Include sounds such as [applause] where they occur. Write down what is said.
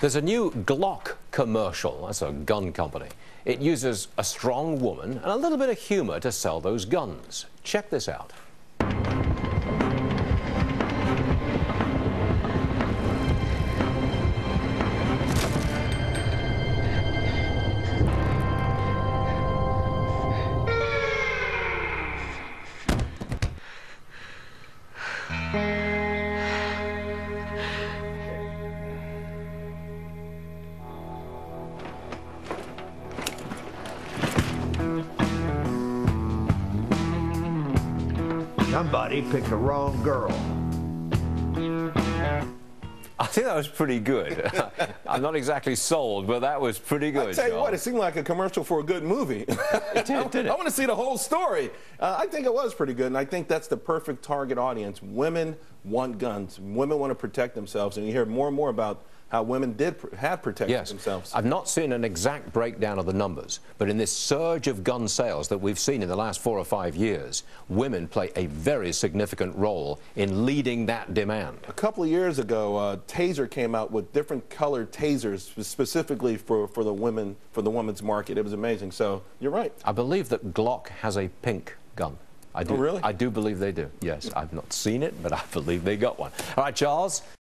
There's a new Glock commercial. That's a gun company. It uses a strong woman and a little bit of humor to sell those guns. Check this out. Somebody picked the wrong girl. I think that was pretty good. [laughs] I'm not exactly sold, but that was pretty good. I tell you John. what, it seemed like a commercial for a good movie. It did, [laughs] didn't it? I want to see the whole story. Uh, I think it was pretty good, and I think that's the perfect target audience. Women want guns. Women want to protect themselves, and you hear more and more about how women did have protected Yes. themselves. I've not seen an exact breakdown of the numbers, but in this surge of gun sales that we've seen in the last four or five years, women play a very significant role in leading that demand. a couple of years ago, uh, Taser came out with different colored tasers specifically for, for the women for the women's market. It was amazing. So you're right. I believe that Glock has a pink gun. I oh, do, Oh, really? I do believe they do. Yes, I've not seen it, but I believe they got one. All right, Charles.